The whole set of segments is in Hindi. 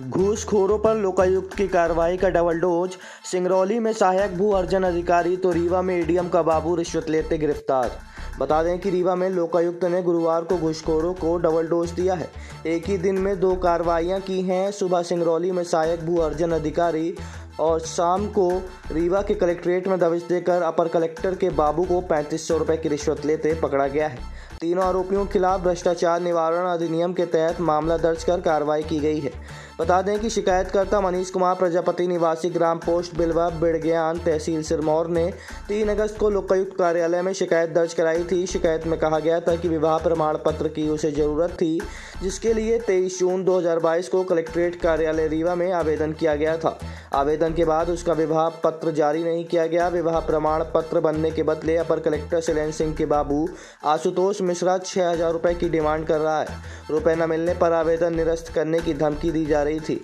घूसखोरों पर लोकायुक्त की कार्रवाई का डबल डोज। सिंगरौली में सहायक भू अर्जन अधिकारी तो रीवा में एडीएम का बाबू रिश्वत लेते गिरफ़्तार। बता दें कि रीवा में लोकायुक्त ने गुरुवार को घुसखोरों को डबल डोज दिया है। एक ही दिन में दो कार्रवाइयाँ की हैं। सुबह सिंगरौली में सहायक भू अर्जन अधिकारी और शाम को रीवा के कलेक्ट्रेट में दबिश देकर अपर कलेक्टर के बाबू को पैंतीस सौ रुपये की रिश्वत लेते पकड़ा गया है। तीनों आरोपियों के खिलाफ भ्रष्टाचार निवारण अधिनियम के तहत मामला दर्ज कर कार्रवाई की गई है। बता दें कि शिकायतकर्ता मनीष कुमार, प्रजापति निवासी ग्राम पोस्ट बिलवा बिड़गयान तहसील सिरमौर ने 3 अगस्त को लोकायुक्त कार्यालय में शिकायत दर्ज कराई थी। शिकायत में कहा गया था कि विवाह प्रमाण पत्र की उसे ज़रूरत थी, जिसके लिए 23 जून 2022 को कलेक्ट्रेट कार्यालय रीवा में आवेदन किया गया था। आवेदन के बाद उसका विवाह पत्र जारी नहीं किया गया। विवाह प्रमाण पत्र बनने के बदले अपर कलेक्टर शैलेंद्र सिंह के बाबू आशुतोष मिश्रा छः हज़ार रुपये की डिमांड कर रहा है। रुपये न मिलने पर आवेदन निरस्त करने की धमकी दी जा रही थी,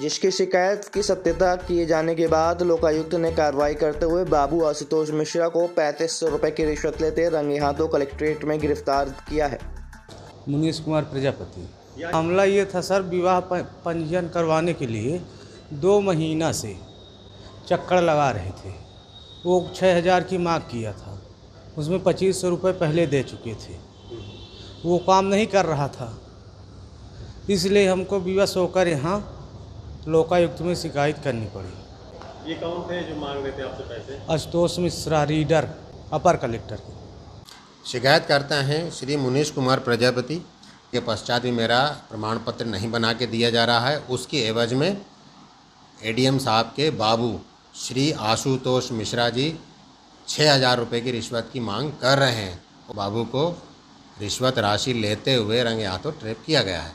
जिसकी शिकायत की सत्यता किए जाने के बाद लोकायुक्त ने कार्रवाई करते हुए बाबू आशुतोष मिश्रा को पैंतीस सौ रुपये की रिश्वत लेते रंगे हाथों कलेक्ट्रेट में गिरफ़्तार किया है। मुनीश कुमार प्रजापति, मामला ये था सर, विवाह पंजीयन करवाने के लिए दो महीना से चक्कर लगा रहे थे। वो छः हज़ार की मांग किया था, उसमें पच्चीस सौ रुपये पहले दे चुके थे। वो काम नहीं कर रहा था इसलिए हमको विवश होकर यहाँ लोकायुक्त में शिकायत करनी पड़ी। ये कौन थे जो मांग रहे थे आपसे पैसे? आशुतोष मिश्रा रीडर अपर कलेक्टर शिकायत करता है श्री मुनीश कुमार प्रजापति के पश्चात भी मेरा प्रमाण पत्र नहीं बना के दिया जा रहा है। उसकी एवज में एडीएम साहब के बाबू श्री आशुतोष मिश्रा जी छः हज़ार रुपये की रिश्वत की मांग कर रहे हैं। बाबू को रिश्वत राशि लेते हुए रंगे हाथों ट्रैप किया गया है।